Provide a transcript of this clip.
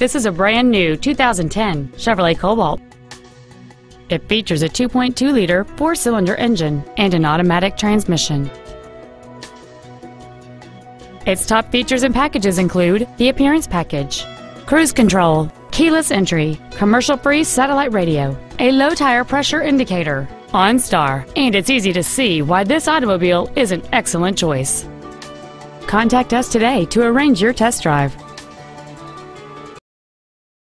This is a brand new 2010 Chevrolet Cobalt. It features a 2.2-liter four-cylinder engine and an automatic transmission. Its top features and packages include the appearance package, cruise control, keyless entry, commercial-free satellite radio, a low tire pressure indicator, OnStar, and it's easy to see why this automobile is an excellent choice. Contact us today to arrange your test drive.